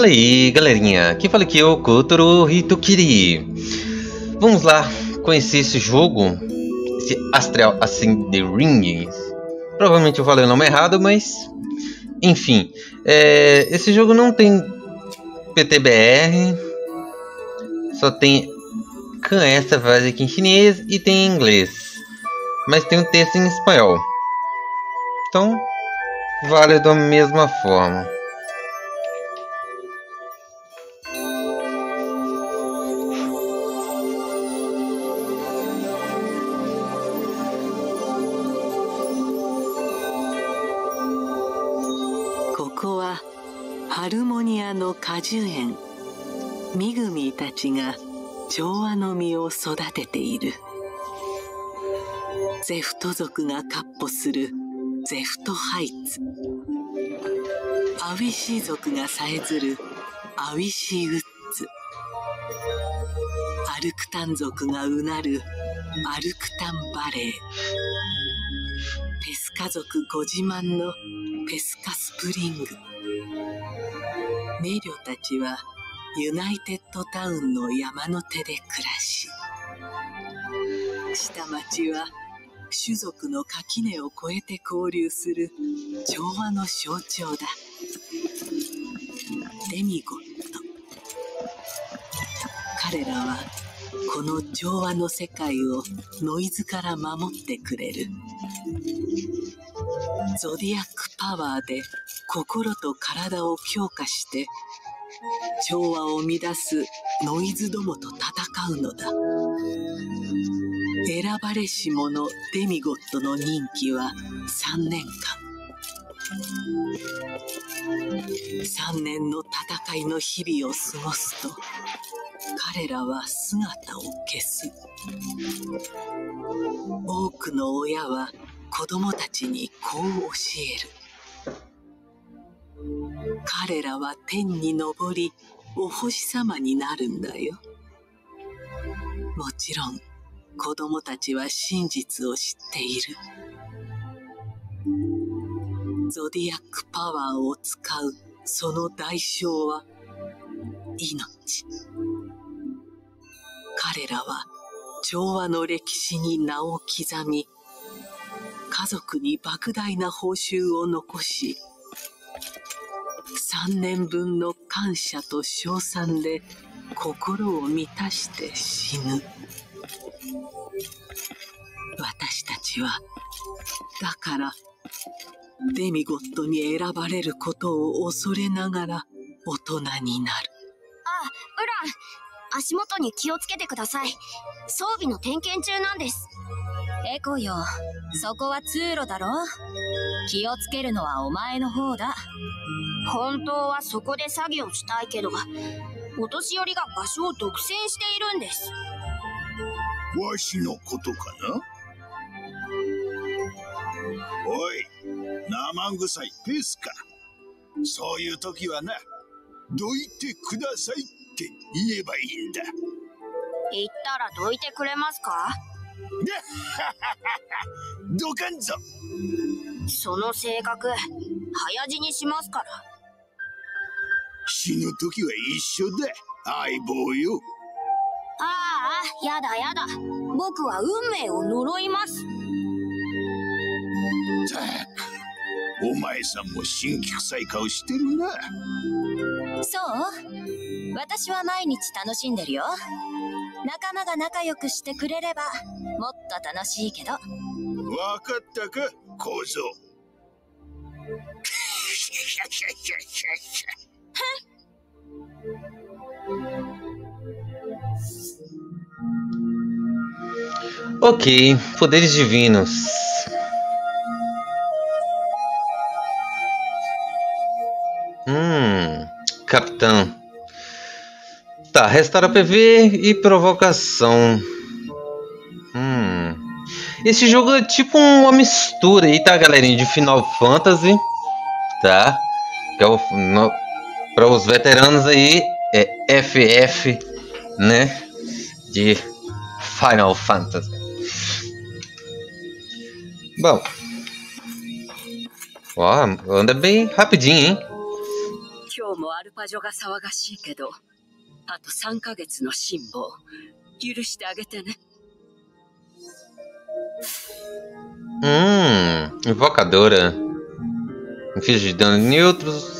Fala aí, galerinha. Aqui fala aqui é o Kotaro Hitokiri. Vamos lá conhecer esse jogo, esse Astral Ascend the Ring. Provavelmente eu falei o nome errado, mas enfim, é, esse jogo não tem PTBR, só tem can essa frase aqui em chinês e tem em inglês, mas tem um texto em espanhol. Então, vale da mesma forma. ミグミたちが調和の実を育てている。ゼフト族が闊歩するゼフトハイツ。アウィシー族がさえずるアウィシーウッズ。アルクタン族がうなるアルクタンバレー。ペスカ族ご自慢のペスカスプリング。名漁たちはユナイテッドタウンの山の手で暮らし下町は種族の垣根を越えて交流する調和の象徴だ。デミゴット。彼らはこの調和の世界をノイズから守ってくれる。ゾディアックパワーで心と体を強化して調和を乱すノイズどもと戦うのだ。選ばれし者デミゴットの任期は3年間。3年の戦いの日々を過ごすと彼らは姿を消す。多くの親は子供たちにこう教える。彼らは天に昇りお星様になるんだよ。もちろん子供たちは真実を知っている。ゾディアックパワーを使うその代償は命。彼らは調和の歴史に名を刻み家族に莫大な報酬を残し3年分の感謝と称賛で心を満たして死ぬ。私たちはだからデミゴットに選ばれることを恐れながら大人になる。あウラン足元に気をつけてください。装備の点検中なんです。エコよ。そこは通路だろ。気をつけるのはお前の方だ本当はそこで作業したいけどお年寄りが場所を独占しているんです。わしのことかな？おい生臭いペースか？そういう時はなどいてくださいって言えばいいんだ。言ったらどいてくれますか？どかんぞ。その性格早死にしますから死ぬ時は一緒だ相棒よ。ああやだやだ。僕は運命を呪います。たくお前さんも神気臭い顔してるな。そう。私は毎日楽しんでるよ。仲間が仲良くしてくれればもっと楽しいけど。分かったか小僧 Ok, poderes divinos. Hum, capitão. Tá, restaura PV e provocação. Hum. Esse jogo é tipo uma mistura aí, tá, galerinha? De Final Fantasy, tá? Que é o, no, para os veteranos aí é FF, né? De Final Fantasy. Bom. Ó, anda bem rapidinho, hein? Hum, invocadora. Inflige dano neutros,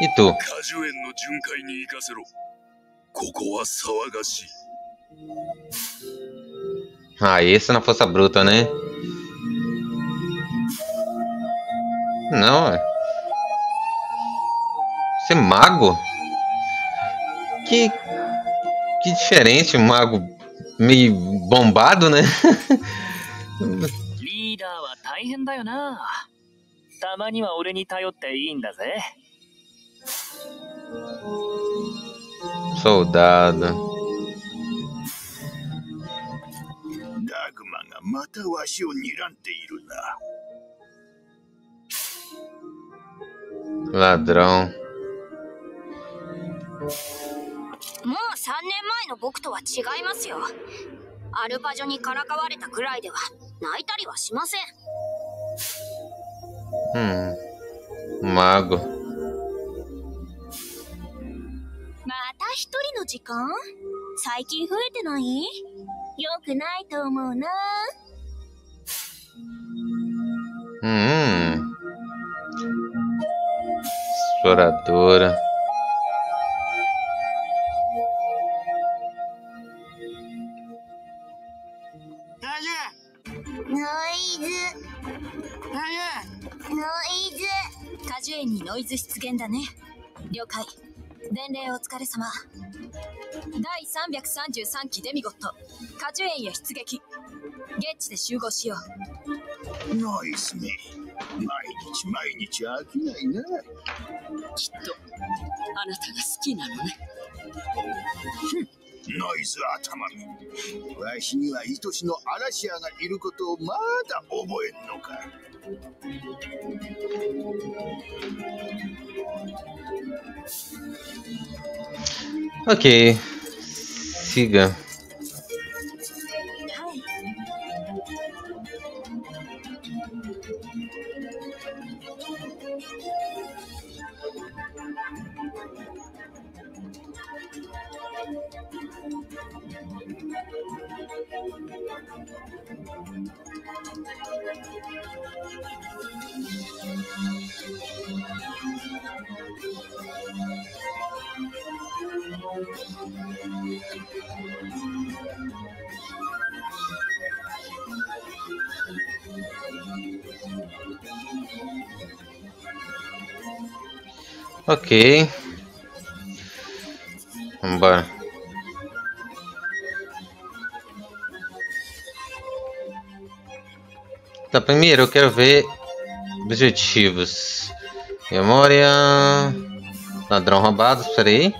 E tu? 果樹園の巡回に行かせろ。ここは騒がしい。 Ah, esse na força bruta, né? Não, é. Ser mago? Que. Que diferente, um mago meio bombado, né? リーダーは大変だよな。たまには俺に頼っていいんだぜ。 Soldado. ダグマがまたわしを睨んでいるな。Ladrão. もう3年前の僕とは違いますよ。アルパジョにからかわれたくらいでは泣いたりはしません。Hum. Mago. 一人の時間？最近増えてない？よくないと思うな。Exploradora. ノイズ。ノイズ。果樹園にノイズ出現だね。了解。伝令お疲れ様。第333期デミゴット。果樹園へ出撃。現地で集合しよう。ナイスね。毎日毎日飽きないな。きっと、あなたが好きなのね。ノイズ頭め。わしには愛しの嵐屋がいることをまだ覚えんのか。Ok. Siga. Ok. Vambora. Tá, primeiro eu quero ver objetivos. Memória. Ladrão roubado, espera aí.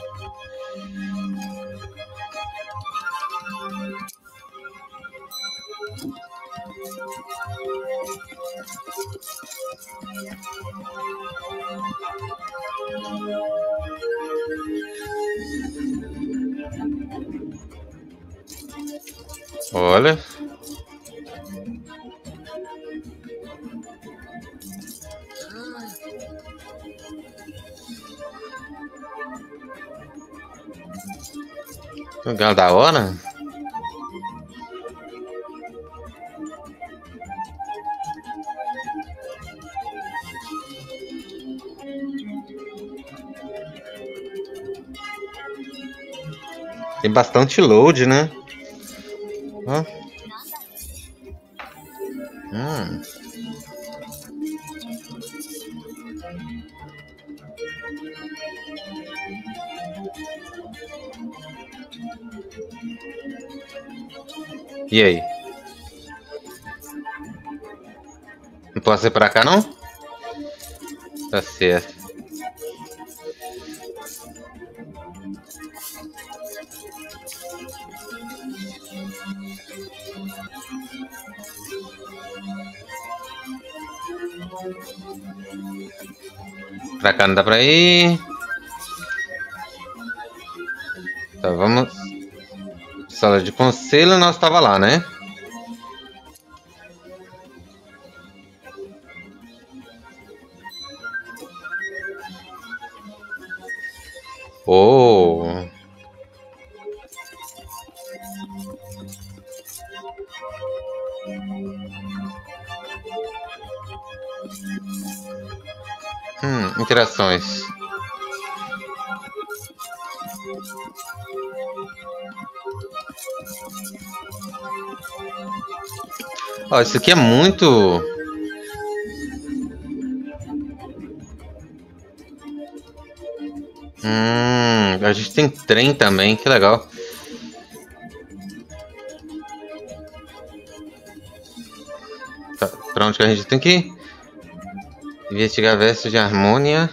Lugar da hora? Tem bastante load, né? E aí? Não posso ir pra cá, não? Tá certo. Pra cá não dá pra ir. Tá, vamos... Sala de conselho, nós tava lá, né? Ó, isso aqui é muito. Hum, a gente tem trem também, que legal. Tá, pra onde que a gente tem que ir? Investigar versos de harmonia.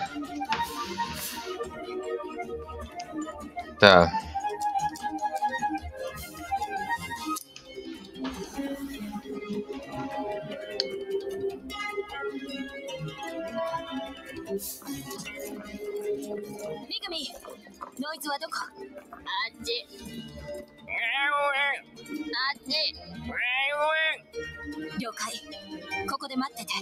Tá. ノイズはどこあっちあっち了解ここで待ってて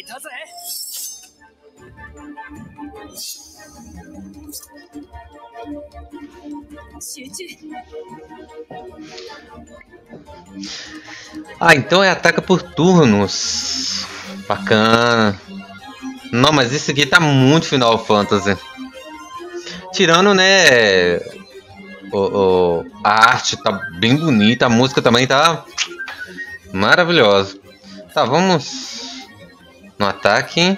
いたぜ集中 Ah, então é ataca por turnos. Bacana. Não, mas isso aqui tá muito Final Fantasy. Tirando, né? O, o- a arte tá bem bonita, a música também tá maravilhosa. Tá, vamos no ataque.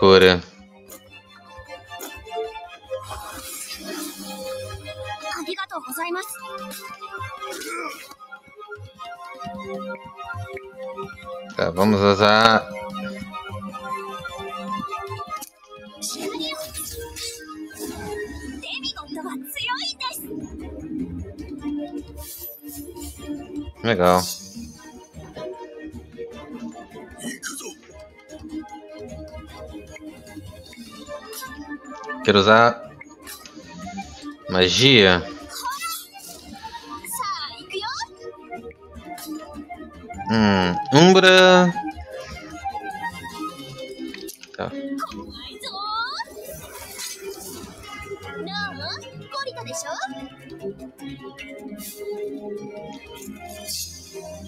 Cura. ありがとうございます Tá, vamos usar. デミゴットは強いんです Legal. quero usar magia. Hum, Umbra. Tá.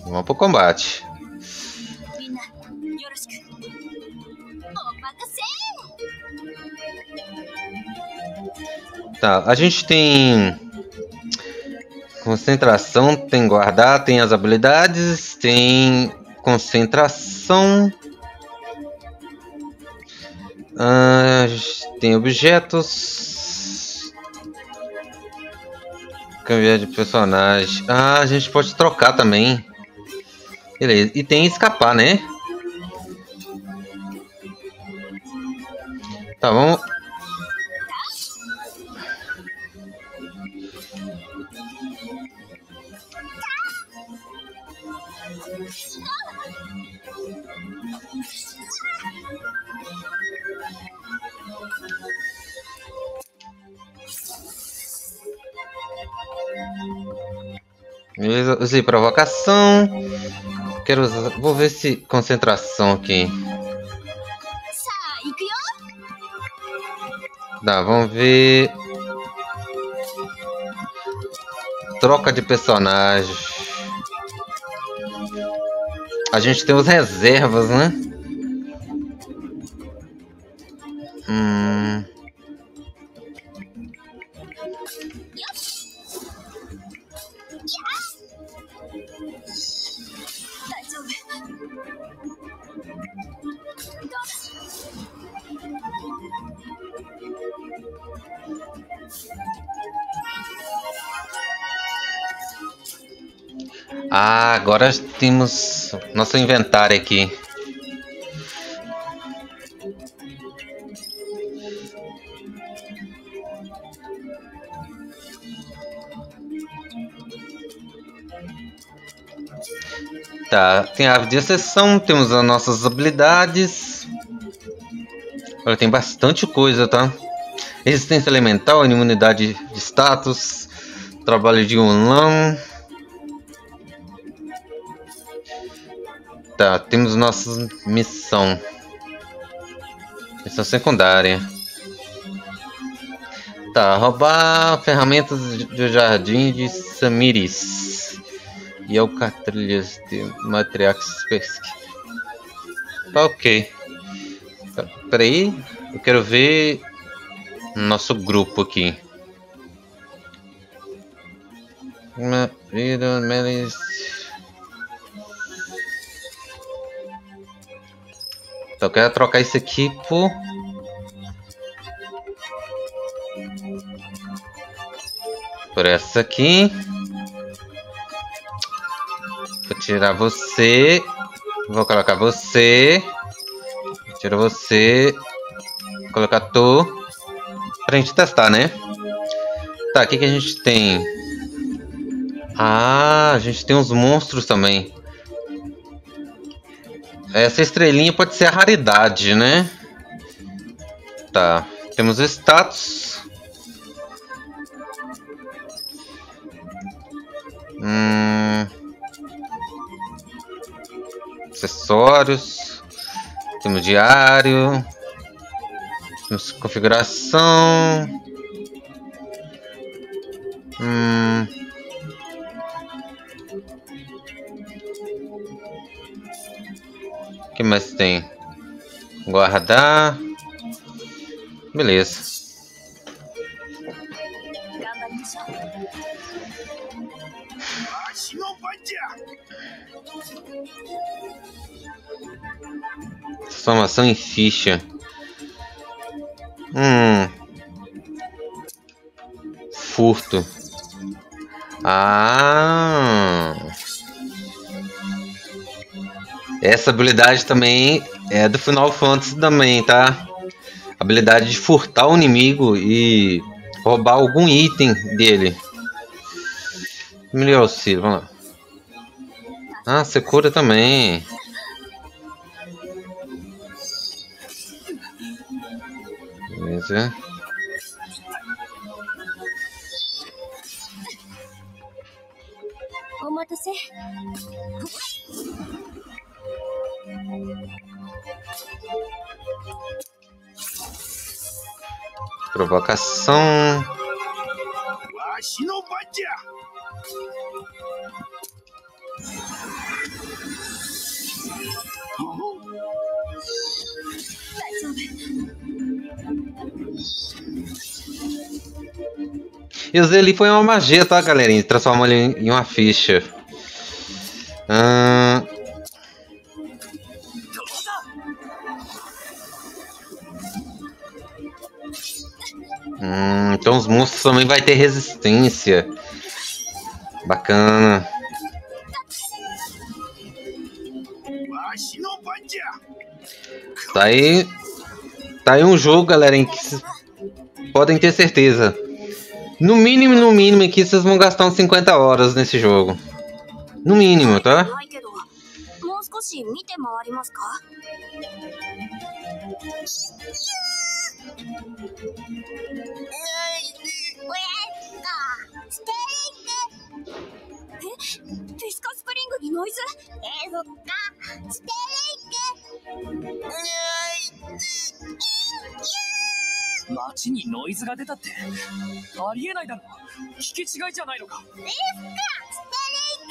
Vamos pro combate. Tá, a gente tem concentração, tem guardar, tem as habilidades, tem concentração. Ah, tem objetos. Cambiar de personagem. Ah, a gente pode trocar também. Beleza. E tem escapar, né? Tá, vamos. Beleza, usei provocação. Quero usar. Vou ver se concentração aqui. Tá, vamos ver. Troca de personagem. A gente tem os reservas, né? Hum. Ah, agora temos nosso inventário aqui. Tá, tem a árvore de exceção, temos as nossas habilidades. Olha, tem bastante coisa, tá? Resistência elemental, imunidade de status, trabalho de um lã. Tá, temos nossa missão. Missão secundária. Tá, roubar ferramentas do jardim de Samiris. E alcatrilhas de Matriarch Spesk. Tá ok. Tá, peraí, eu quero ver nosso grupo aqui. Vida, Melis. Então eu quero trocar isso aqui por. Por essa aqui. Vou tirar você. Vou colocar você. Tira você. Vou colocar tu. Pra gente testar, né? Tá, o que, que a gente tem? Ah, a gente tem uns monstros também. Essa estrelinha pode ser a raridade, né? Tá. Temos status. Hum... Acessórios. Temos diário. Temos configuração. Hum... O que mais tem? Guardar. Beleza. Transformação em ficha. Hum. Furto. Ah. Essa habilidade também é do Final Fantasy também, tá? Habilidade de furtar o inimigo e roubar algum item dele. Melhor auxílio, vamos lá. Ah, você cura também. Beleza. Provocação. E usei ali foi uma magia, tá, galerinha? Transforma ele em uma ficha. Hum... então os monstros também vai ter resistência. Bacana. Tá aí. Tá aí um jogo, galera, em que podem ter certeza. No mínimo, no mínimo aqui vocês vão gastar uns 50 horas nesse jogo. No mínimo, tá? ィスカスプリングにノイズ。えー、そっかステレイク街にノイズが出たって。ありえないだろ。聞き違いじゃないのか。ディスカステレイ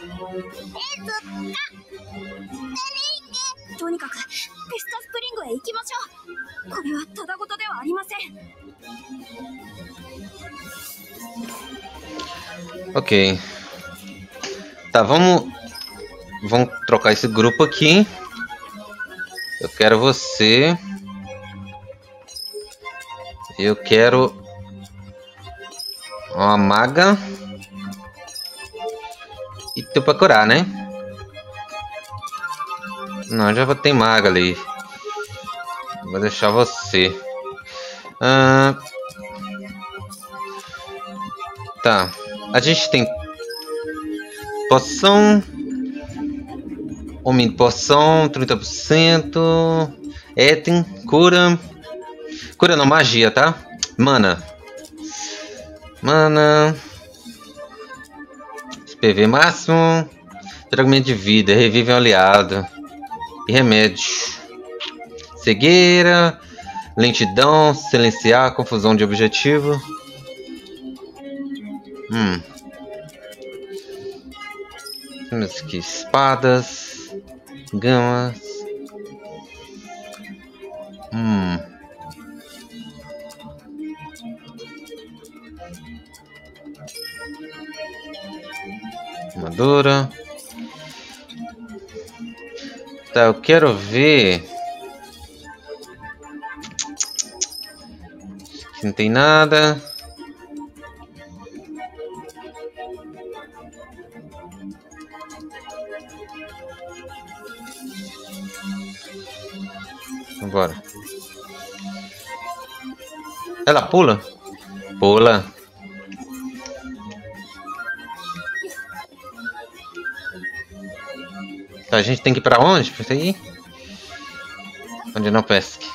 クえー、そっか。ステレイクとにかくディスカスプリング。へ行きましょうこれはただごとではありません Ok. Tá, vamos. Vamos trocar esse grupo aqui. Eu quero você. Eu quero uma maga. E tu pra curar, né? Não, já tem maga ali. Vou deixar você. Ah, tá. A gente tem poção. Homem poção, 30%. Etem, cura. Cura não, magia, tá? Mana. Mana. PV máximo. Fragmento de vida. Revive um aliado. E remédio. Cegueira. Lentidão. Silenciar. Confusão de objetivo. Hum. Temos aqui espadas. Gamas. Hum. Armadura. Tá, eu quero ver. Não tem nada. Ela pula? Pula. Tá, a gente tem que ir pra onde? Pra aí? Onde não pesque.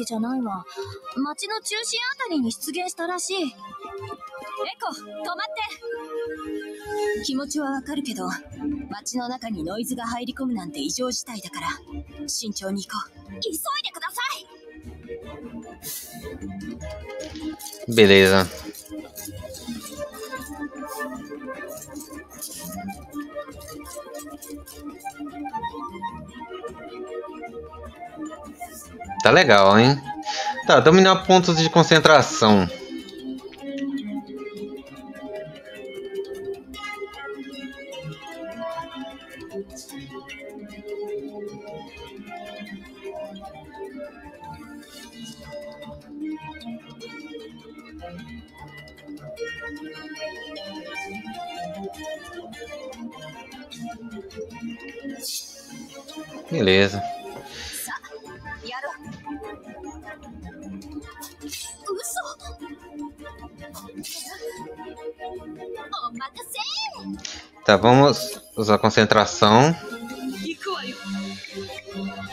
けじゃないわ。街の中心あたりに出現したらしい。エコ、止まって気持ちはわかるけど、街の中にノイズが入り込むなんて異常事態だから、慎重に行こう。急いでください Beleza. Tá legal, hein? Tá, dominar pontos de concentração. Beleza. Tá, vamos usar concentração.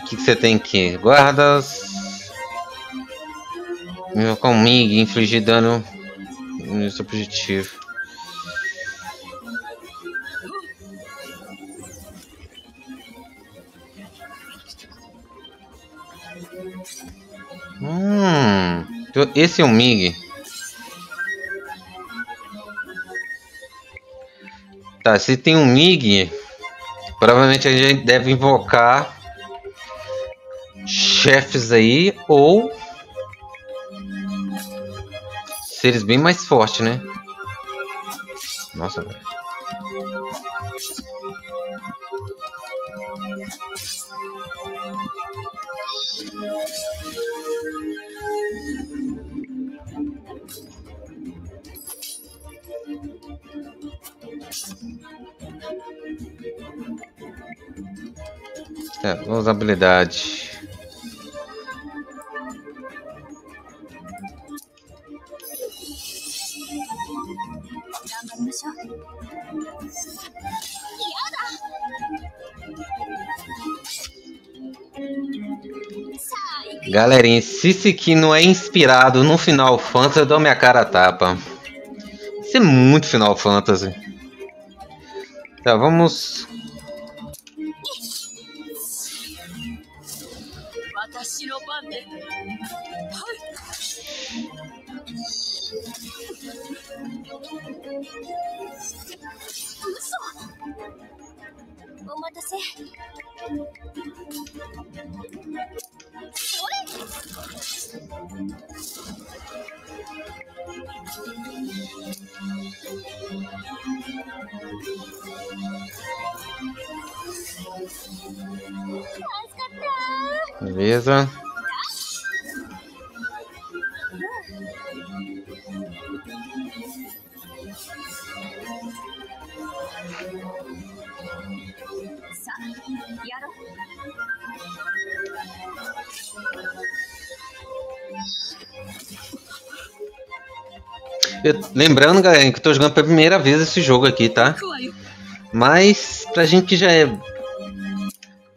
O que, você tem aqui? Guardas. Meu comigo, infligir dano no seu objetivo. Hum, esse é o um MIG. Tá, se tem um MIG, provavelmente a gente deve invocar chefes aí ou seres bem mais fortes, né? Nossa, velho. É, vamos habilidade. Galerinha, se isso aqui não é inspirado no Final Fantasy, eu dou minha cara a tapa. Isso é muito Final Fantasy. Tá, vamos 白番で。はい。嘘お待たせ。それ。Beleza. Eu, lembrando, galera, que eu tô jogando pela primeira vez esse jogo aqui, tá? Mas, pra gente que já é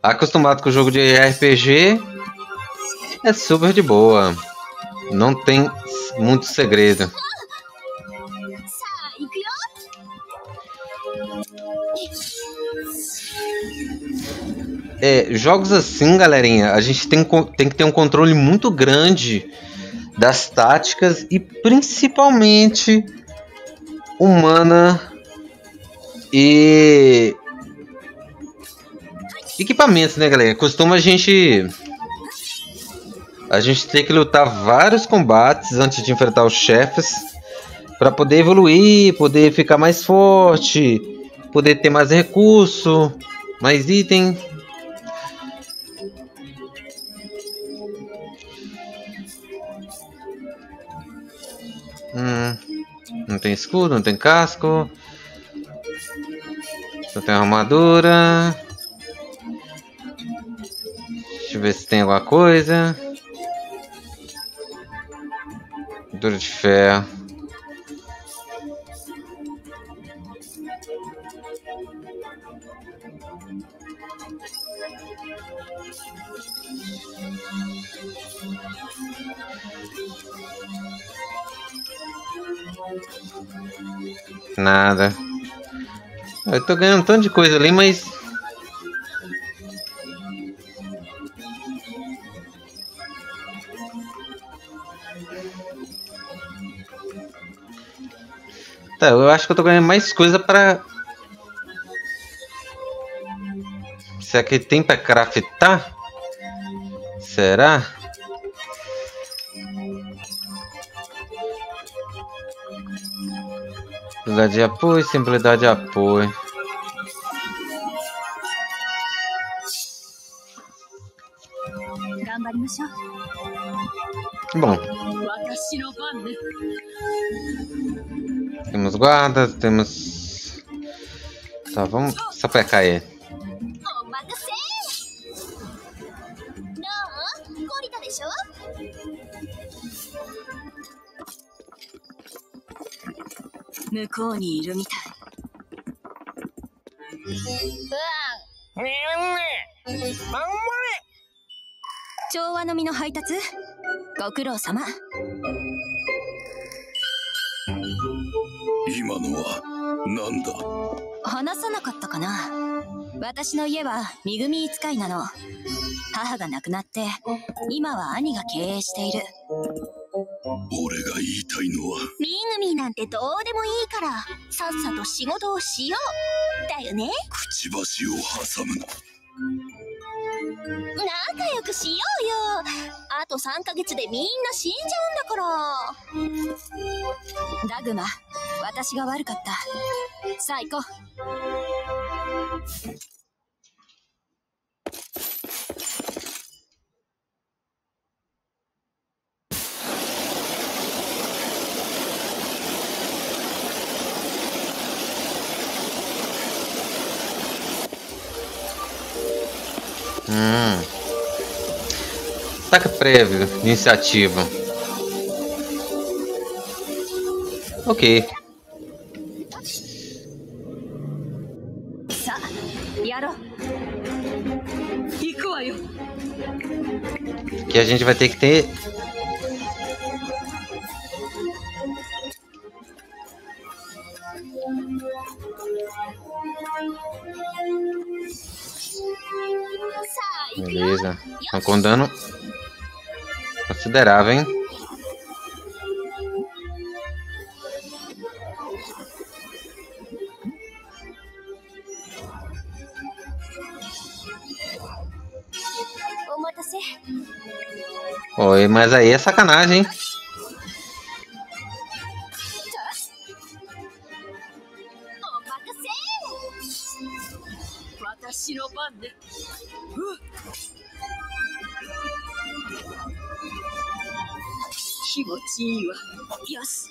acostumado com o jogo de RPG, é super de boa. Não tem muito segredo. É, jogos assim, galerinha, a gente tem, tem que ter um controle muito grande das táticas e principalmente humana e equipamentos, né, galera? Costuma a gente a gente ter que lutar vários combates antes de enfrentar os chefes para poder evoluir, poder ficar mais forte, poder ter mais recurso, mais item. Hum, não tem escudo, não tem casco. Só tem armadura. Deixa eu ver se tem alguma coisa. Dura de ferro. Nada. Eu tô ganhando um tanto de coisa ali, mas. Tá, eu acho que eu tô ganhando mais coisa pra... Será que tem pra craftar? Será? Simplicidade de apoio, simplicidade de apoio. Bom. Temos guardas, temos... Tá, vamos sapecar ele. 調和の実の配達ご苦労様。今のは何だ？話さなかったかな？私の家はめぐみ使いなの。母が亡くなって今は兄が経営している。俺が言いたいのは？めぐみなんてどうでもいいからさっさと仕事をしよう。だよね。くちばしを挟むな仲良くしようよ。あと3ヶ月でみんな死んじゃうんだから。ダグマ私が悪かった。さあ行こう。Hum. Tá Ataque prévio, iniciativa. Ok. Que a gente vai ter que ter Beleza. Estão com dano considerável, hein? Oi, mas aí é sacanagem, hein? 気持ちいいわよし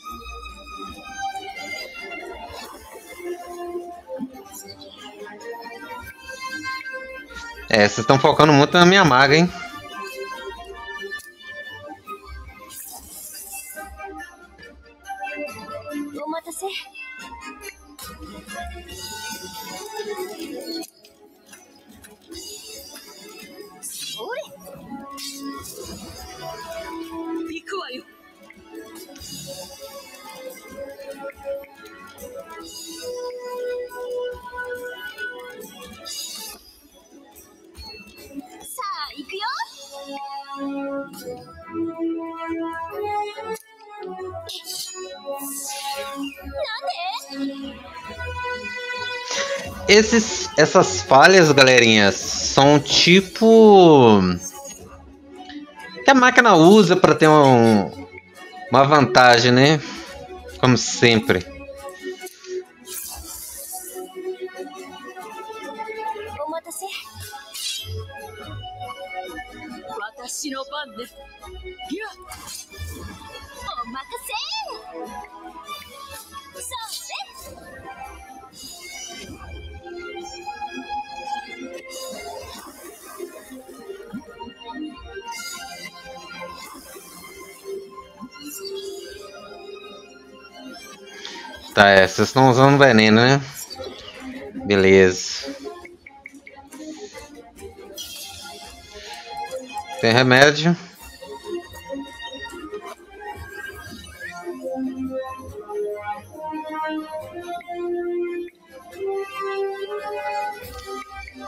É, vocês estão focando muito na minha maga, hein? Esses, essas falhas, galerinha, são tipo. que a máquina usa para ter um, uma vantagem, né? Como sempre. お Tá, é, vocês estão usando veneno, né? Beleza. Tem remédio.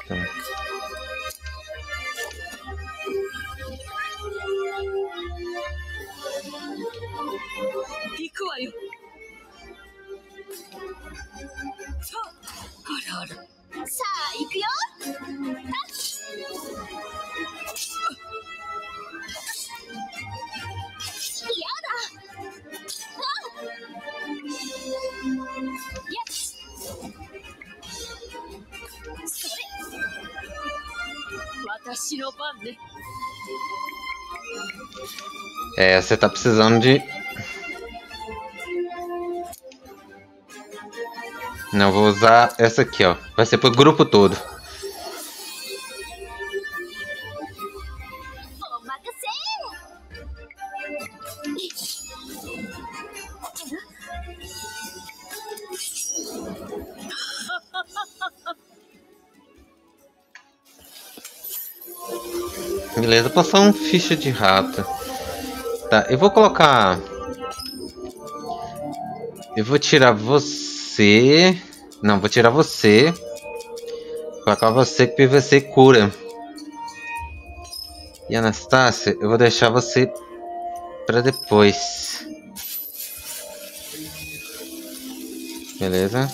Tá. ああらあらさあ行くよやだあよしそれ私の番ね É, você tá precisando de. Não, vou usar essa aqui, ó. Vai ser pro grupo todo. Beleza, poção ficha de rato. Tá, eu vou colocar. Eu vou tirar você. Não, vou tirar você. Colocar você que PVC cura. E Anastácia, eu vou deixar você pra depois. Beleza?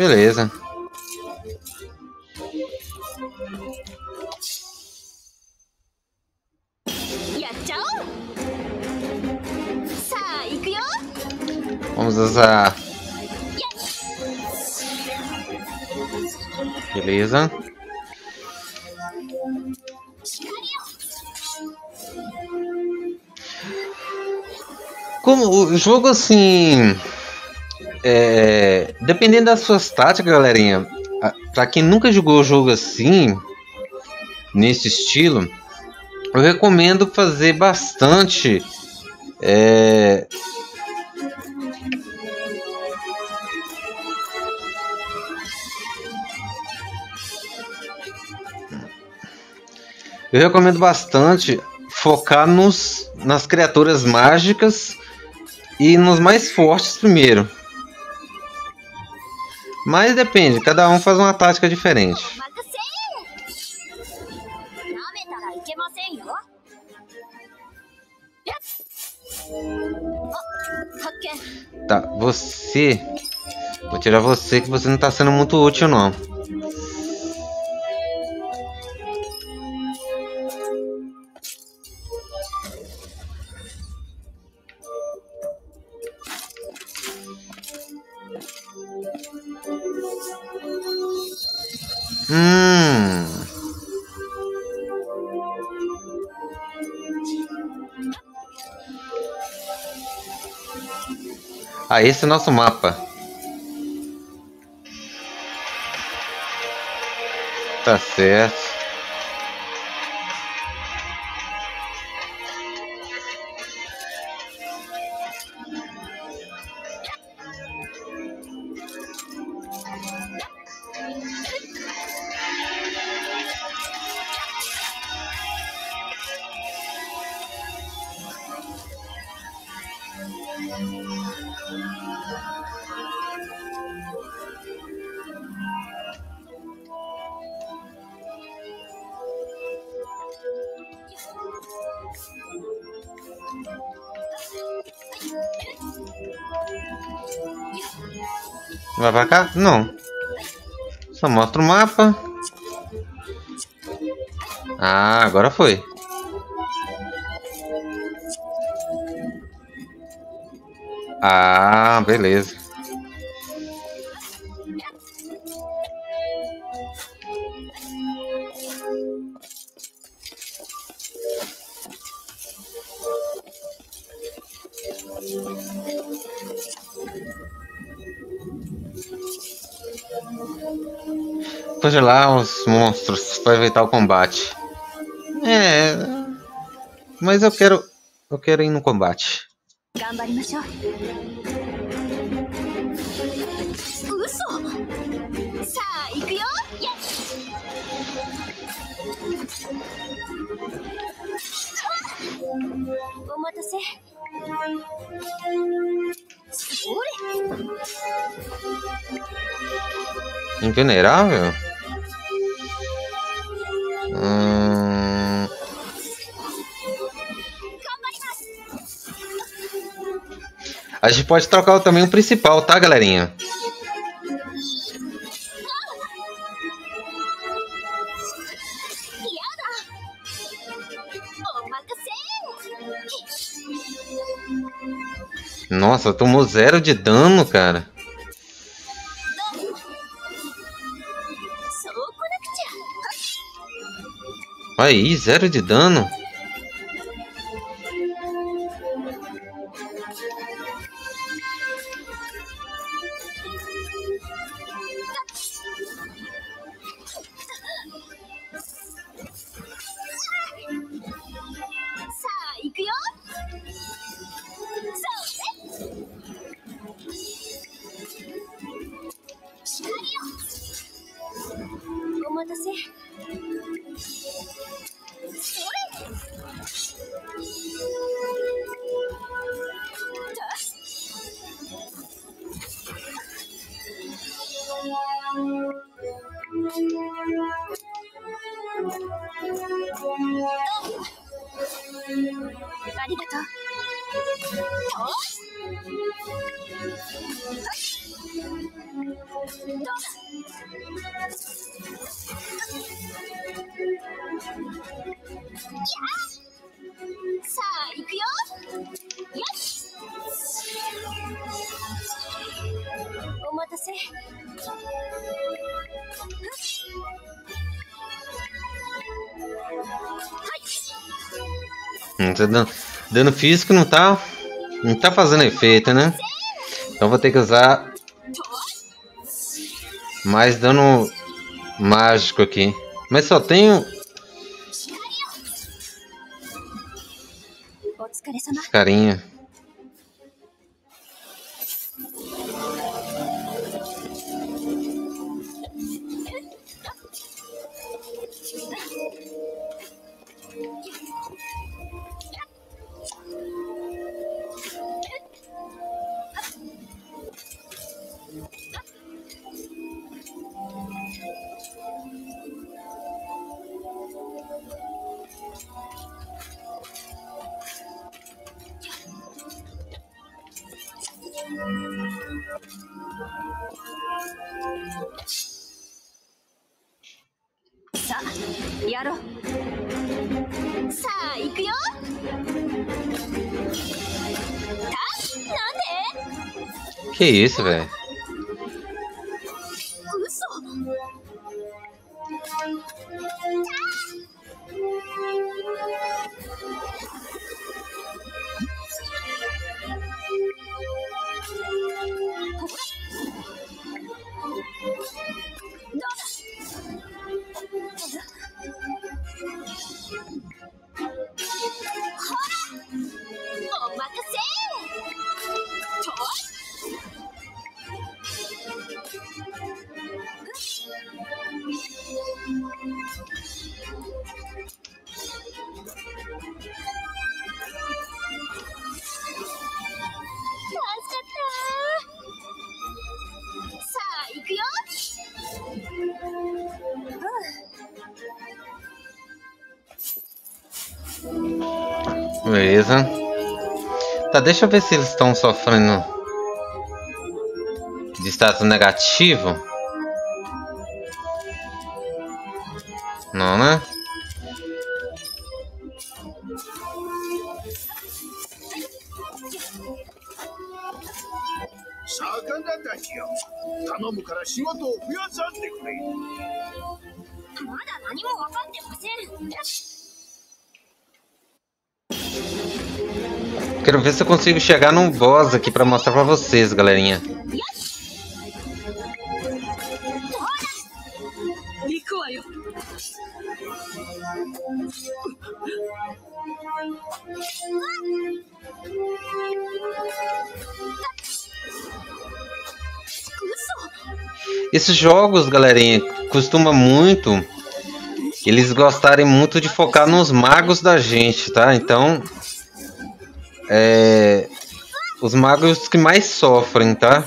Beleza. Vamos usar. Beleza. Como o jogo assim. É, dependendo das suas táticas, galerinha. Pra quem nunca jogou o jogo assim, nesse estilo, eu recomendo fazer bastante. É, Eu recomendo bastante focar nos, nas criaturas mágicas e nos mais fortes primeiro. Mas depende, cada um faz uma tática diferente. Tá, você. Vou tirar você que você não tá sendo muito útil não. Hum. Ah, esse é o nosso mapa. Tá certo. Vai pra cá? Não. Só mostra o mapa. Ah, agora foi. Ah, beleza. congelar os monstros para evitar o combate. É. Mas eu quero. Eu quero ir no combate. Invenerável? A gente pode trocar também o principal, tá, galerinha? Nossa, tomou zero de dano, cara. Aí, zero de dano. Não tá dando, dano físico, não tá? Não tá fazendo efeito, né? Então vou ter que usar mais dano mágico aqui. Mas só tenho... Carinha. Que isso, velho? Tá, deixa eu ver se eles estão sofrendo de status negativo. Não, né? 魚 quero ver se eu consigo chegar num boss aqui pra mostrar pra vocês, galerinha. Esses jogos, galerinha, costuma muito eles gostarem muito de focar nos magos da gente, tá? Então, é, os magos que mais sofrem, tá?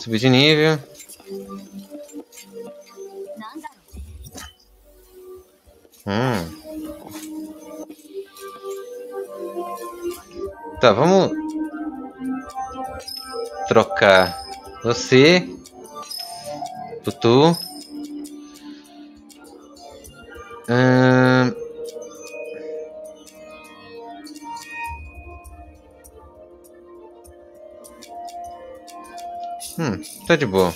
Subir de nível. Hum. Tá, vamos trocar você, Tutu. Ahn. Hum, tá de boa.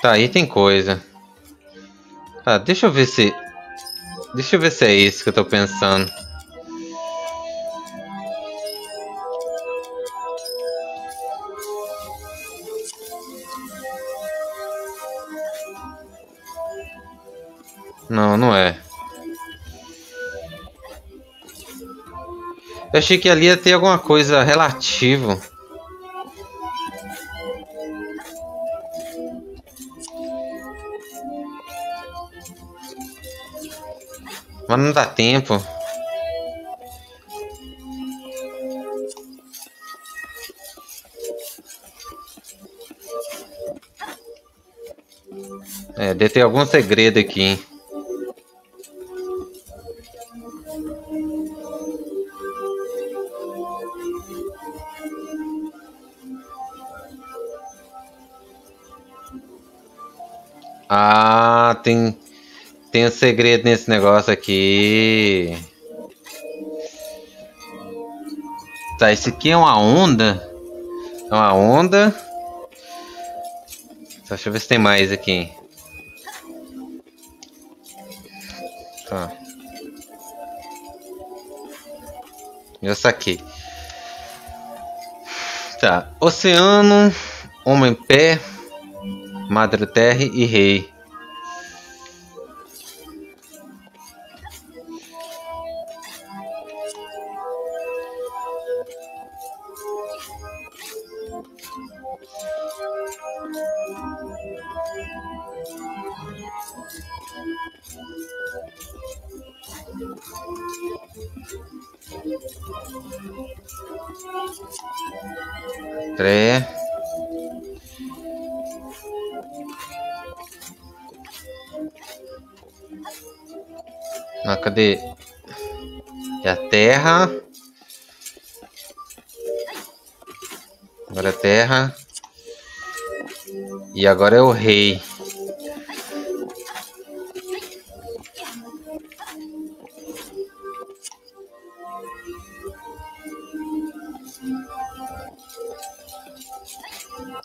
Tá, aí tem coisa. Tá, deixa eu ver se. Deixa eu ver se é isso que eu tô pensando. Não, não é. Eu achei que ali ia ter alguma coisa relativo. Mas não dá tempo. É, deve ter algum segredo aqui, hein? Ah, tem tem um segredo nesse negócio aqui. Tá, esse aqui é uma onda. É uma onda. Só deixa eu ver se tem mais aqui. Tá. Eu saquei. Tá. Oceano, Homem Pé, Madre Terra e Rei. E agora é o rei.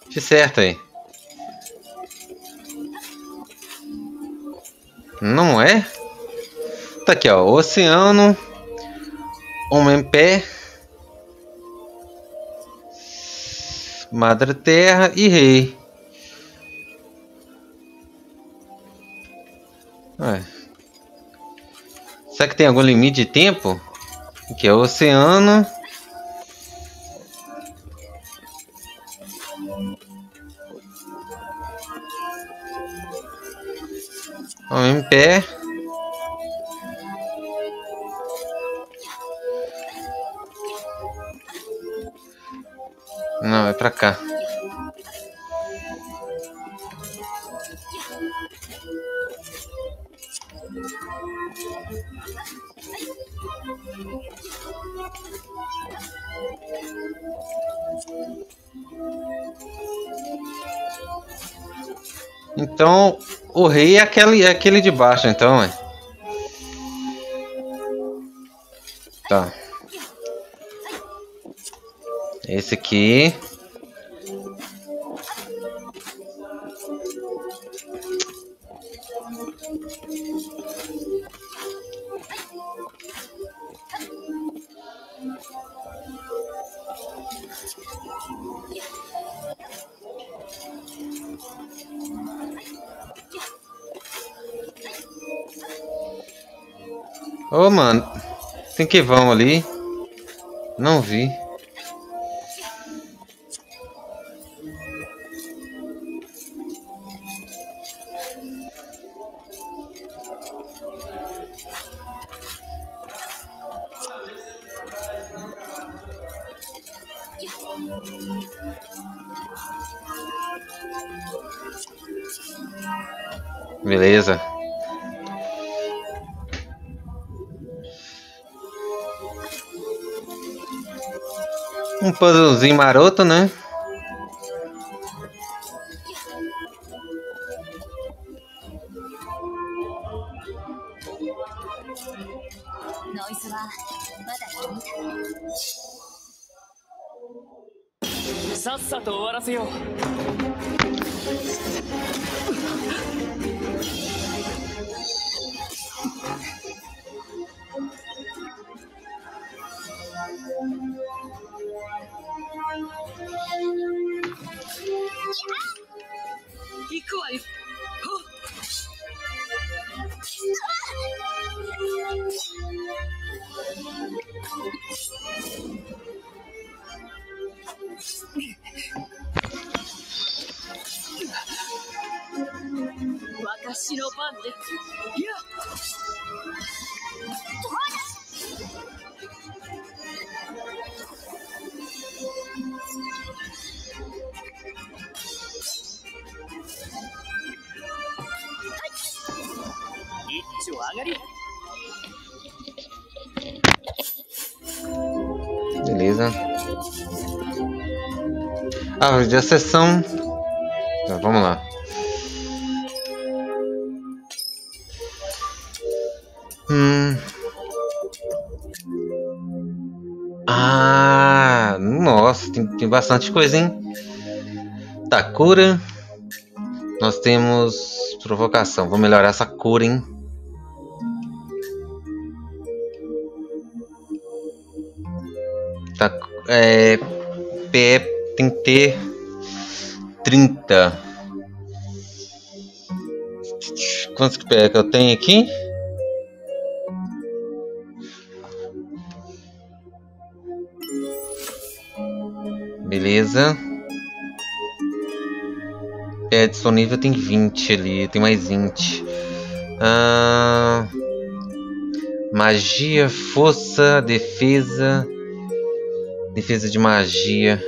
De certo aí. Não é? Tá aqui, ó. Oceano. Homem pé. Madre Terra e Rei. Ué. Será que tem algum limite de tempo? Aqui é o oceano. Homem em pé. Não, é pra cá. Então, o rei é aquele, é aquele de baixo, então, é. Tá. Esse aqui. Tem que vão ali. Não vi. Puzzlezinho maroto, né? Acessão. Tá, vamos lá. Hum. Ah, nossa, tem, tem bastante coisa, hein? Tá, cura. Nós temos provocação. Vou melhorar essa cura, hein? Tá, é, PE tem que ter 30. Quantos que eu tenho aqui? Beleza. É, disponível tem 20 ali, tem mais 20. Ah, Magia, força, defesa. Defesa de magia.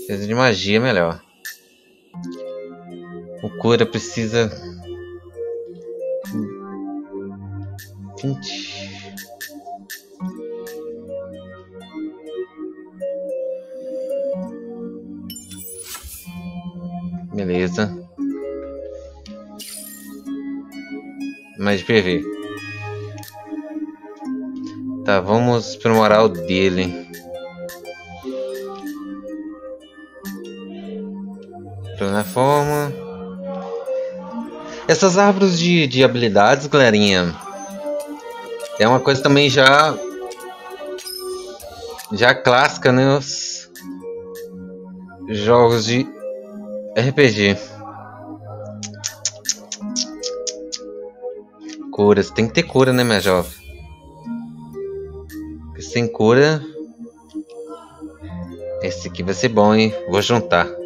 Defesa de magia é melhor. O cura precisa. 20. Beleza. Mais PV. Tá, vamos aprimorar o dele. Na forma. Essas árvores de, de habilidades, galerinha, é uma coisa também já já clássica nos jogos de RPG. Cura, você tem que ter cura, né, minha jovem? Porque sem cura. Esse aqui vai ser bom, hein? Vou juntar.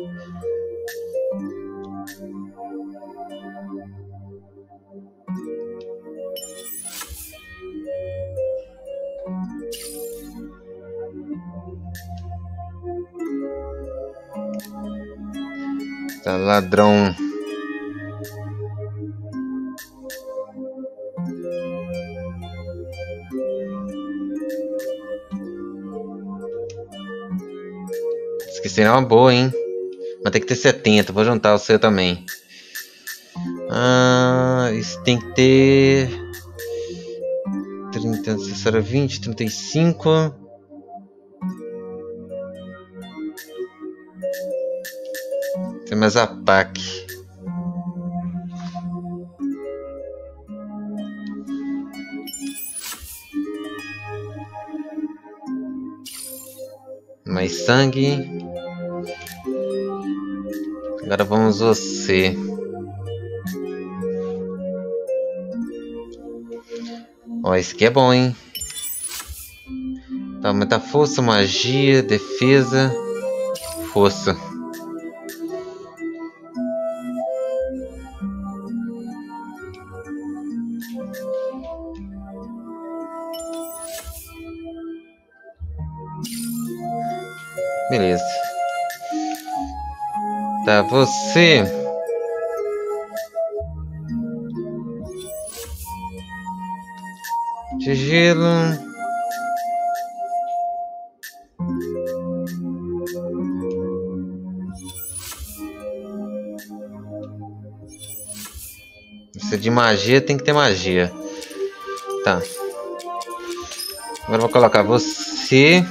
Tá ladrão. Esqueci é uma boa, hein? Mas tem que ter 70. Vou juntar o seu também. Ah, isso tem que ter 30, 60, 20, 35. Tem mais a PAC. Mais sangue. Agora vamos você. Ó, esse aqui é bom, hein? Tá, força, magia, defesa, força. Você. De gelo. Você de magia tem que ter magia. Tá. Agora vou colocar você.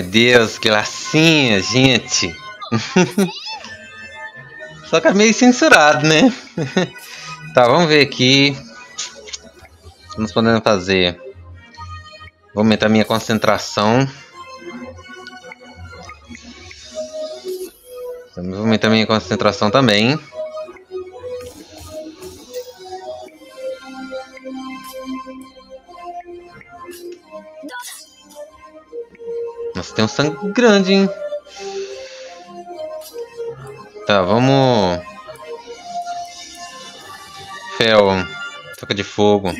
Meu Deus, que lacinha, gente. Só que é meio censurado, né? tá, vamos ver aqui. Estamos podendo fazer. Vou aumentar minha concentração. Vou aumentar minha concentração também. Tem um sangue grande, hein? Tá, vamos. Fel. Toca de fogo.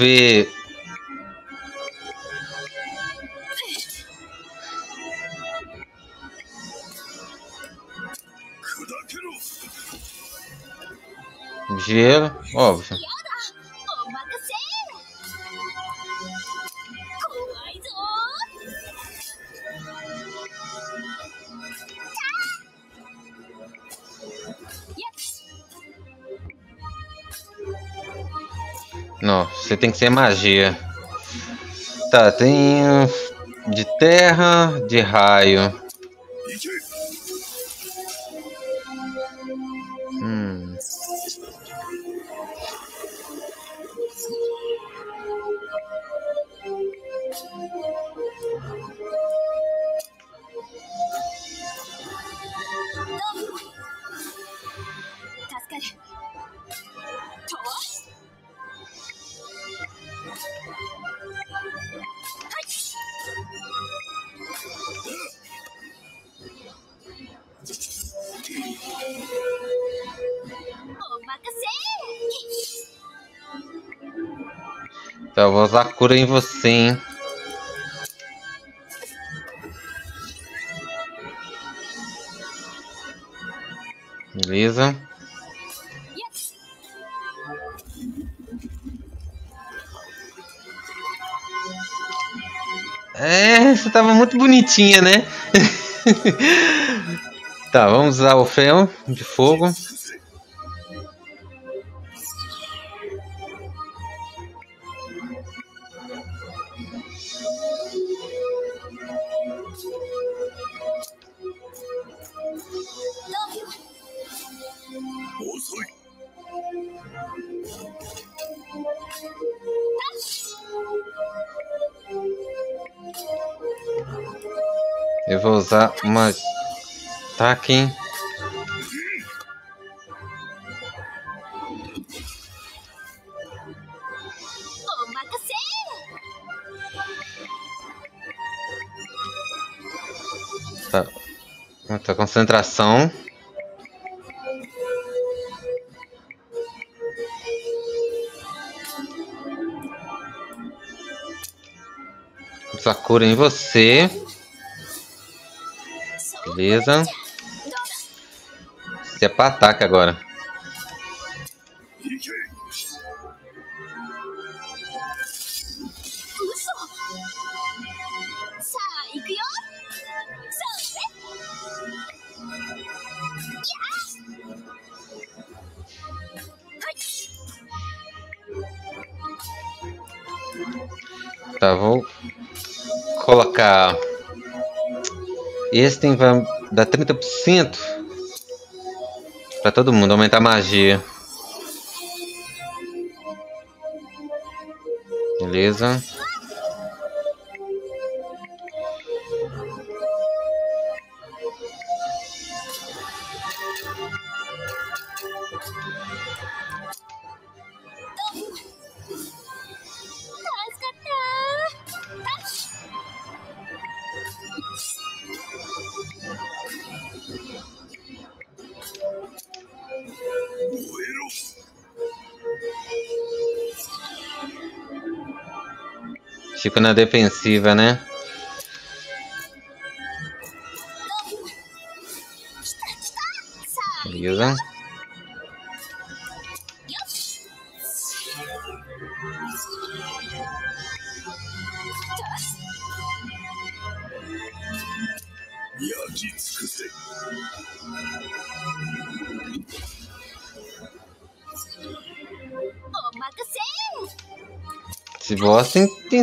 Ver Gelo, óbvio. Ser magia. Tá, tem de terra, de raio. Cura em você, hein? Beleza. É, você tava muito bonitinha, né? tá, vamos usar o fel de fogo. Eu vou usar uma ataque. Hein? Tá. Muita concentração. Sakura em você. Beleza. Você é pra ataque agora. Esse tem vai dar 30% para todo mundo aumentar a magia. Beleza. Fico na defensiva, né?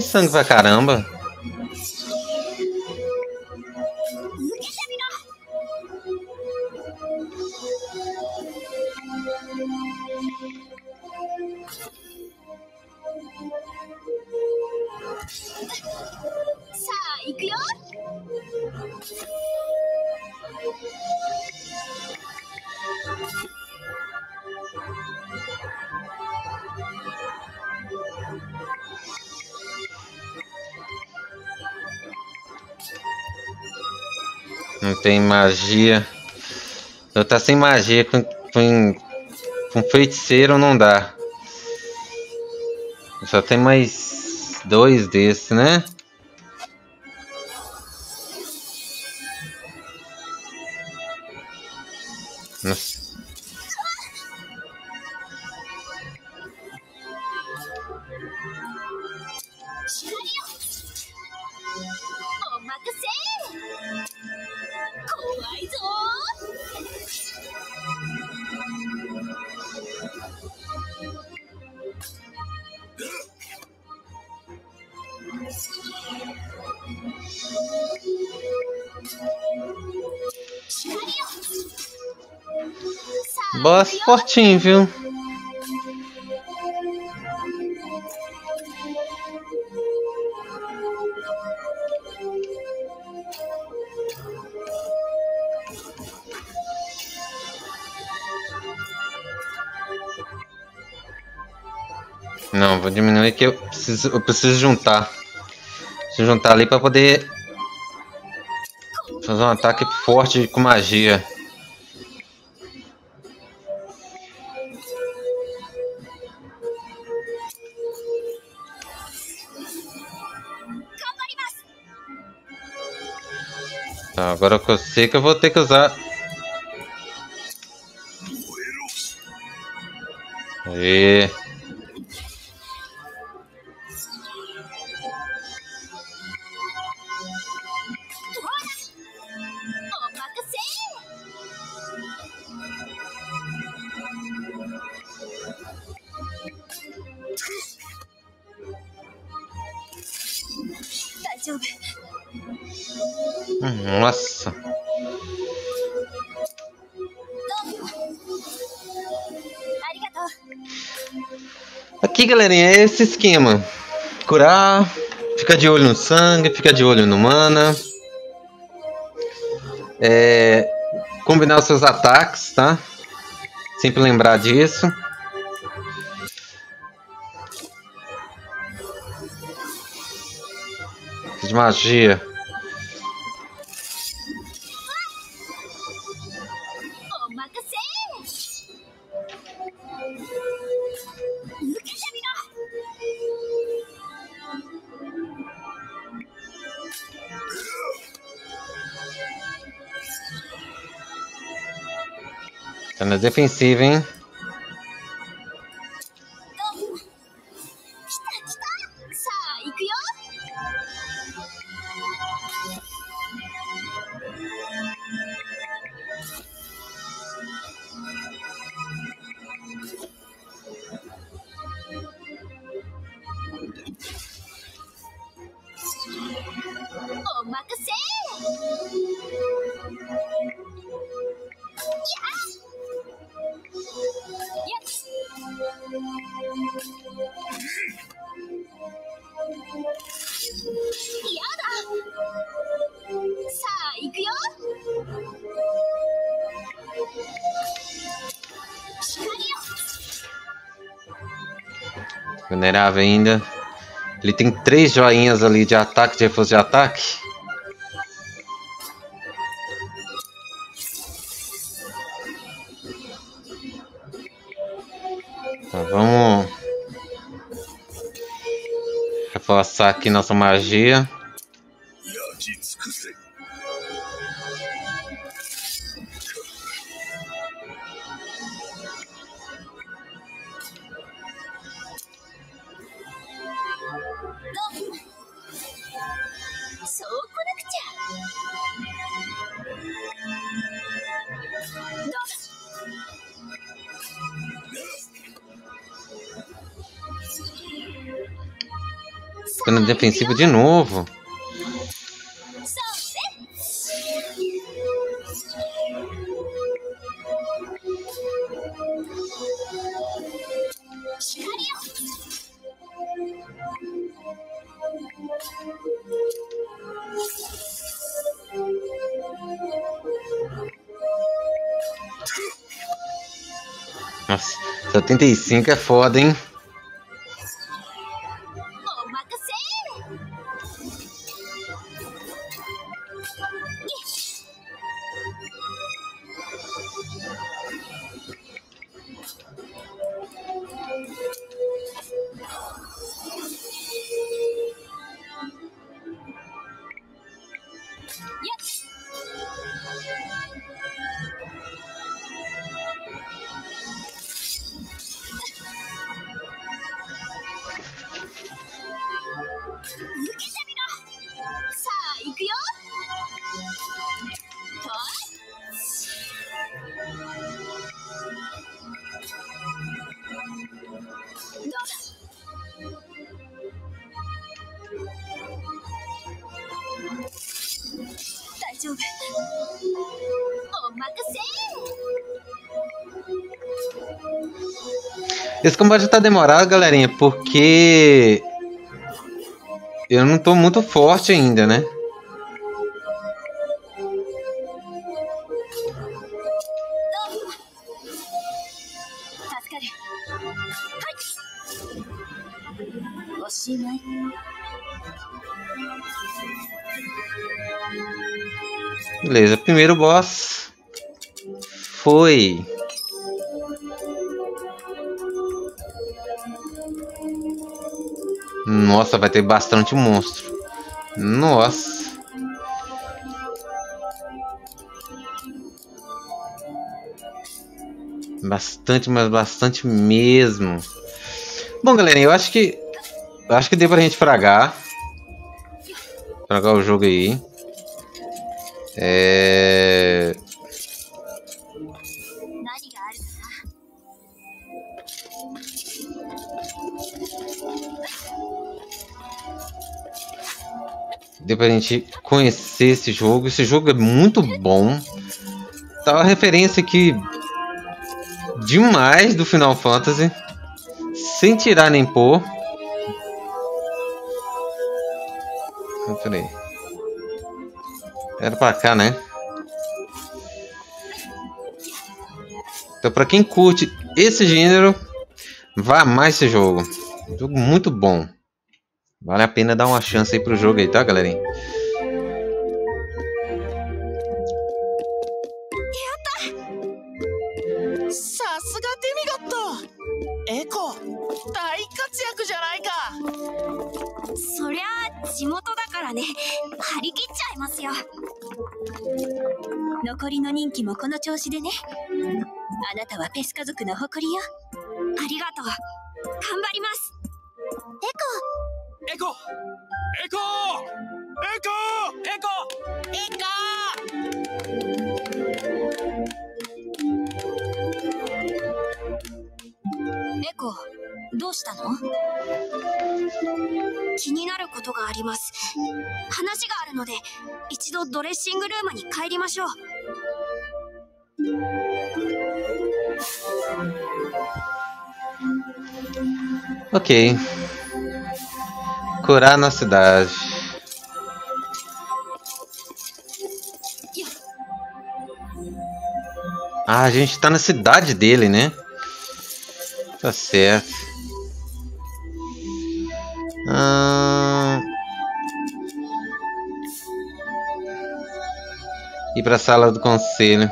Sangue pra caramba. Não tem magia. Eu tá sem magia com, com, com feiticeiro não dá. Só tem mais dois desses, né? Fortinho, viu? Não, vou diminuir que eu preciso, eu preciso juntar. Preciso juntar ali para poder fazer um ataque forte com magia. Agora eu sei que eu vou ter que usar. E galerinha, é esse esquema. Curar, fica de olho no sangue, fica de olho no mana. É, combinar os seus ataques, tá? Sempre lembrar disso. De magia. Defensiva, hein? Ainda. Ele tem três joinhas ali de ataque, de reforço de ataque. Tá, vamos reforçar aqui nossa magia. Ficando defensivo de novo. Nossa, 75 é foda, hein? Esse combate tá demorado, galerinha, porque eu não tô muito forte ainda, né? Beleza, primeiro boss foi Nossa, vai ter bastante monstro. Nossa. Bastante, mas bastante mesmo. Bom, galerinha, eu acho que. Eu acho que deu pra gente fragar. Fragar o jogo aí. É. Deu pra gente conhecer esse jogo. Esse jogo é muito bom. Tá uma referência aqui demais do Final Fantasy. Sem tirar nem pôr. Ah, Peraí. Era pra cá, né? Então, pra quem curte esse gênero, vá amar esse jogo. Jogo muito bom. Vale a pena dar uma chance aí pro jogo aí, tá, galerinha? 残りの任期もこの調子でねあなたはペス家族の誇りよありがとう頑張りますエコエコエコエコエコどうしたの？気になることがあります。話があるので一度ドレッシングルームに帰りましょう。Ok. Curar na cidade. Ah, a gente tá na cidade dele, né? Tá certo. Ah... Ir pra sala do conselho.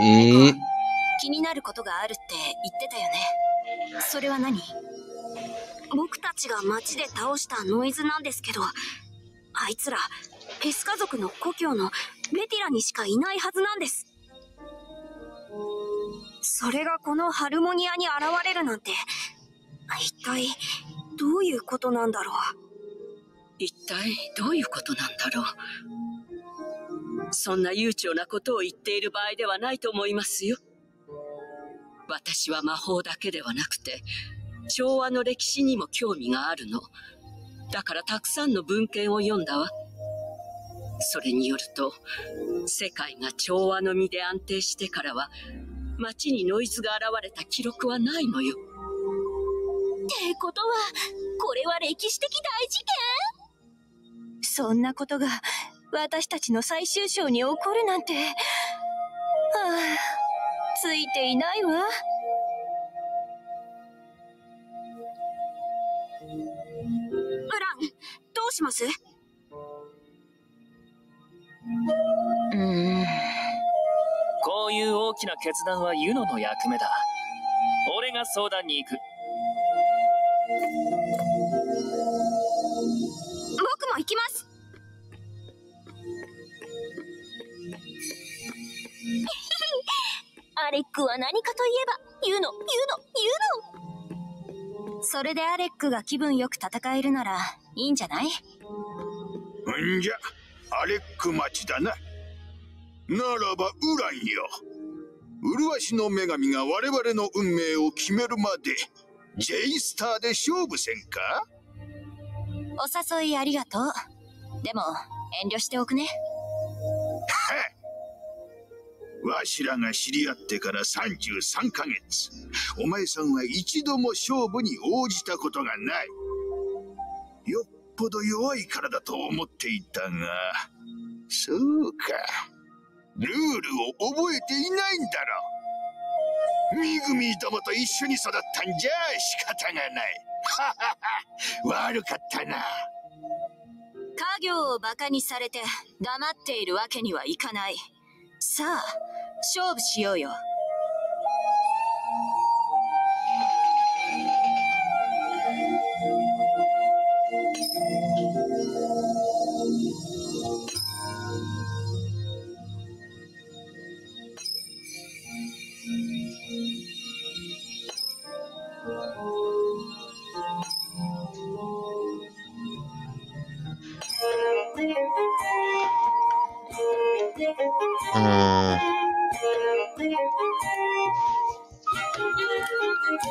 E 気になることがあるって言ってたよね。それは何？僕たちが街で倒したノイズなんですけどあいつらペス家族の故郷のベティラにしかいないはずなんです。それがこのハルモニアに現れるなんて一体どういうことなんだろう？一体どういうことなんだろう？そんな悠長なことを言っている場合ではないと思いますよ。私は魔法だけではなくて昭和の歴史にも興味があるの。だからたくさんの文献を読んだわ。それによると世界が調和の身で安定してからは街にノイズが現れた記録はないのよ。ってことは、これは歴史的大事件？そんなことが私たちの最終章に起こるなんて。はあ、ついていないわ。ウラン、どうします？うーん。こういう大きな決断はユノの役目だ。俺が相談に行く。僕も行きますアレックは何かといえば、ユノ、ユノ、ユノそれでアレックが気分よく戦えるならいいんじゃない？んじゃ。アレック町だな。ならばウランよ。麗しの女神が我々の運命を決めるまで J スターで勝負せんか？お誘いありがとう。でも遠慮しておくね。わしらが知り合ってから33ヶ月。お前さんは一度も勝負に応じたことがない。よっぽど弱いからだと思っていたがそうか。ルールを覚えていないんだろミグミどもと一緒に育ったんじゃ仕方がない。ははは。悪かったな。家業をバカにされて黙っているわけにはいかない。さあ、勝負しようよ。まだ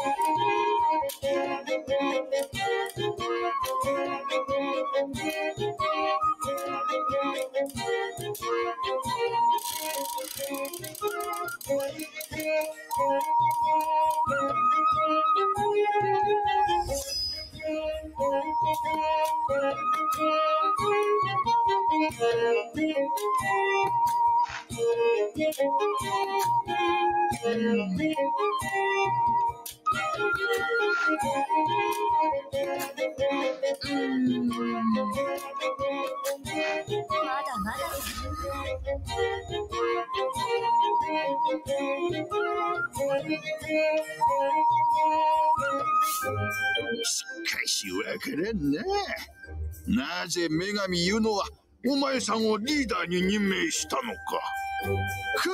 ななぜ女神ユノはお前さんをリーダーに任命したのか。こ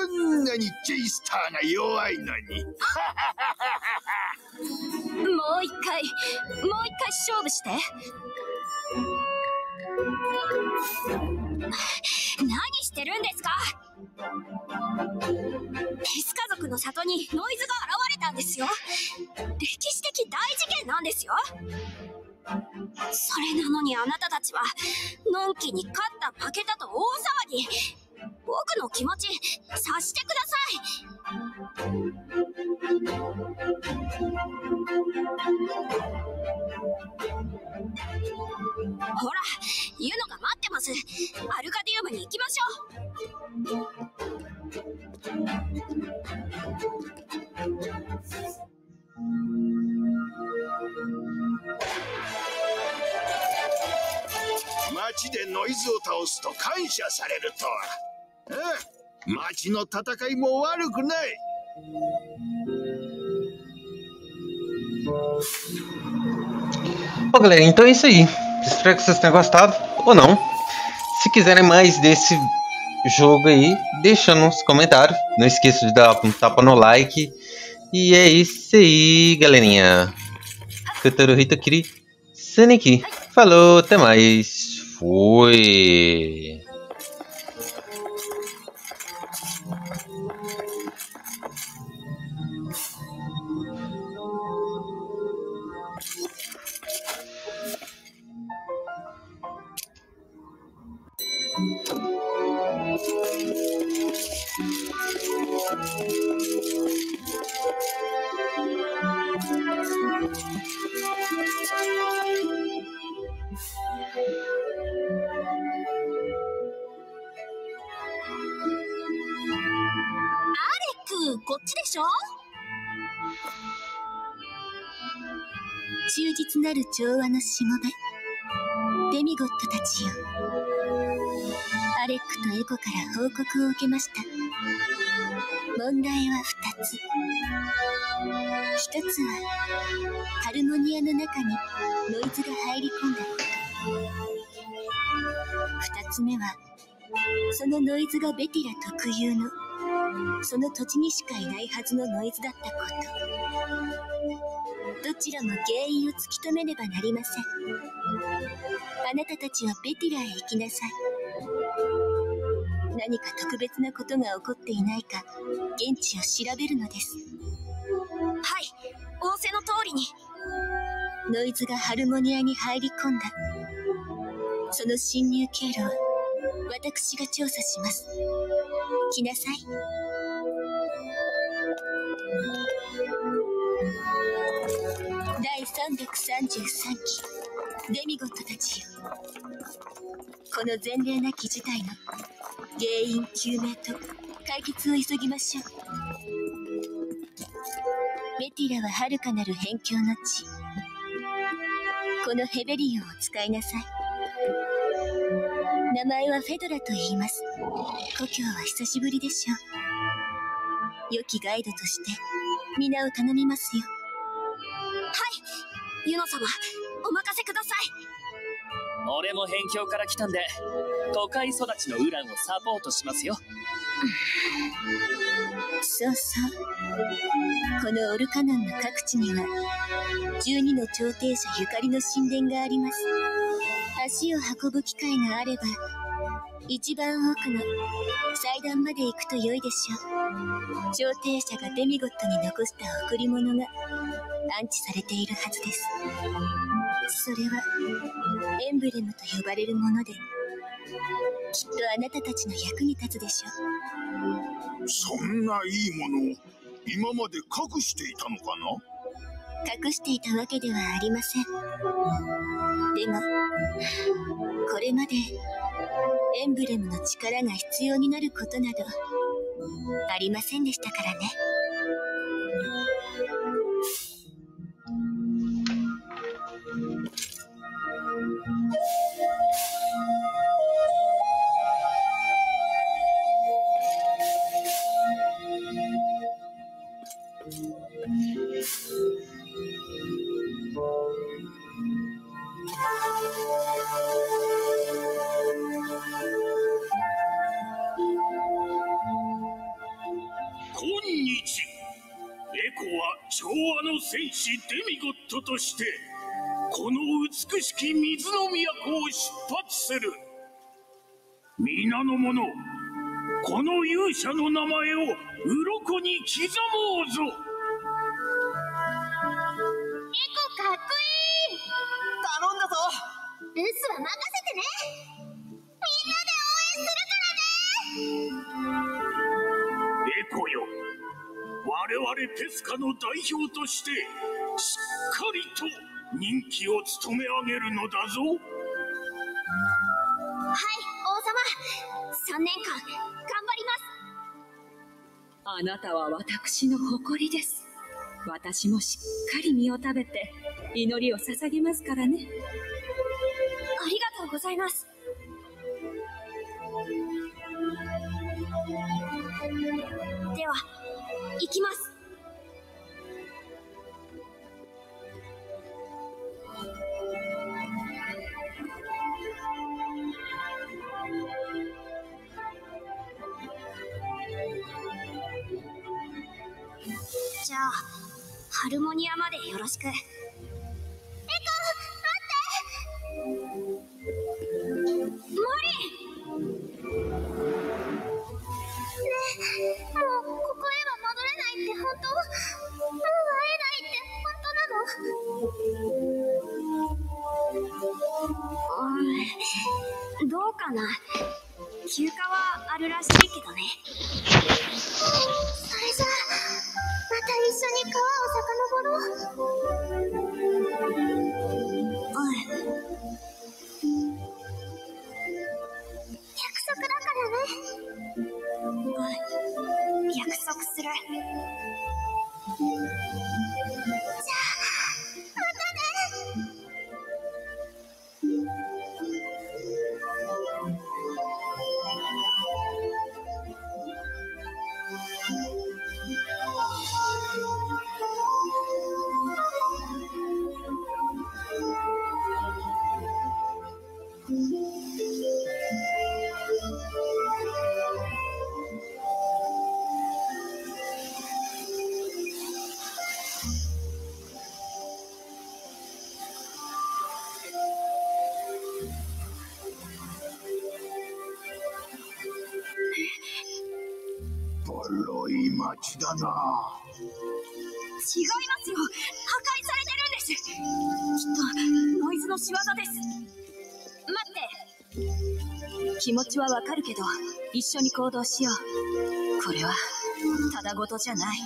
んなに J スターが弱いのに。もう一回、もう一回勝負して。何してるんですか？ペス家族の里にノイズが現れたんですよ。歴史的大事件なんですよ。それなのにあなたたちはのんきに勝った負けたと大騒ぎ。僕の気持ち察してください。ほらユノが待ってます。アルカディウムに行きましょう。街でノイズを倒すと感謝されるとは。ああ街の戦いも悪くない Bom, galera, então é isso aí. Espero que vocês tenham gostado, ou não. Se quiserem mais desse jogo aí, deixa nos comentários. Não esqueça de dar um tapa no like. E é isso aí, galerinha. Kotaro Hitokiri Saneki. Falou, até mais. Fui. 忠実なる調和のしもべ。デミゴットたちよ。アレックとエコから報告を受けました。問題は2つ。1つはハルモニアの中にノイズが入り込んだ。こと2つ目はそのノイズがベティラ特有のその土地にしかいないはずのノイズだったこと。どちらも原因を突き止めねばなりません。あなたたちはベティラへ行きなさい。何か特別なことが起こっていないか現地を調べるのです。はい仰せの通りに。ノイズがハルモニアに入り込んだ。その侵入経路を私が調査します。来なさい第333期デミゴットたちよ。この前例なき事態の原因究明と解決を急ぎましょう。ベティラは遥かなる辺境の地。このヘベリオンを使いなさい。名前はフェドラと言います。故郷は久しぶりでしょう。良きガイドとして皆を頼みますよ。はいユノ様お任せください。俺も辺境から来たんで都会育ちのウランをサポートしますよ。そうそう。このオルカナンの各地には12の調停者ゆかりの神殿があります。足を運ぶ機会があれば一番奥の祭壇まで行くと良いでしょ。う調停者がデミゴットに残した贈り物が安置されているはずです。それはエンブレムと呼ばれるものできっとあなたたちの役に立つでしょ。うそんないいものを今まで隠していたのかな？隠していたわけではありません。でもこれまでエンブレムの力が必要になることなどありませんでしたからね。デミゴットとしてこの美しき水の都を出発する。皆の者この勇者の名前を鱗に刻もうぞ。エコかっこいい。頼んだぞ。留守は任せてね。みんなで応援するからね。エコよ。我々ペスカの代表としてげるのだぞ。はい王様。3年間頑張ります。あなたは私の誇りです。私もしっかり身を食べて祈りを捧げますからね。ありがとうございます。では行きますじゃあハルモニアまでよろしく。エコ待って。モリねえもうここへは戻れないって本当もう会えないって本当なの？うんどうかな？休暇はあるらしいけどね。一緒に川を遡ろう。おい。約束だからね。うん約束する。違いますよ破壊されてる。んですきっとノイズの仕業です待って気持ちはわかる。けど一緒に行動しようこれはただごとじゃない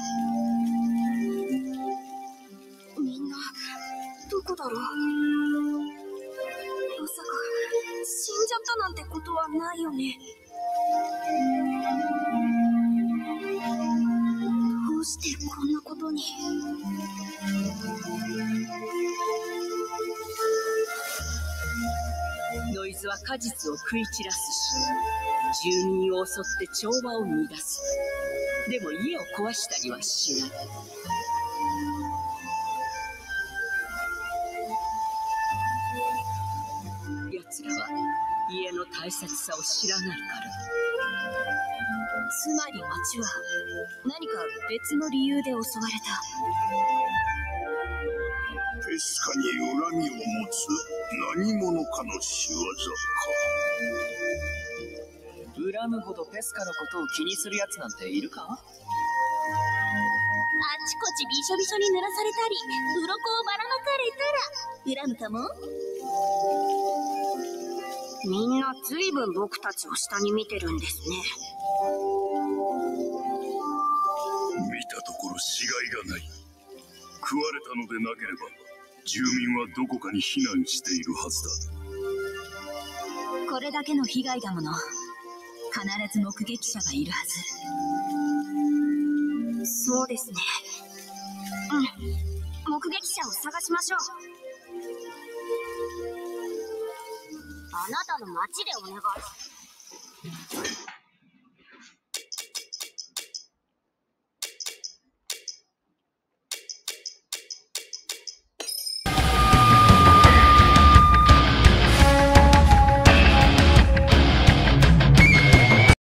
果実を食い散らすし住民を襲って調和を乱す。でも家を壊したりはしない。奴らは家の大切さを知らないから。つまり町は何か別の理由で襲われた。ペスカに恨みを持つ何者かの仕業か。恨むほどペスカのことを気にする奴なんているか？あちこちびしょびしょに濡らされたり鱗をばらまかれたら恨むかもみんなずいぶん僕たちを下に見てるんですね見たところ死骸がない。食われたのでなければ住民はどこかに避難しているはずだ。これだけの被害だもの必ず目撃者がいるはず。そうですね。うん。目撃者を探しましょう。あなたの町でお願い。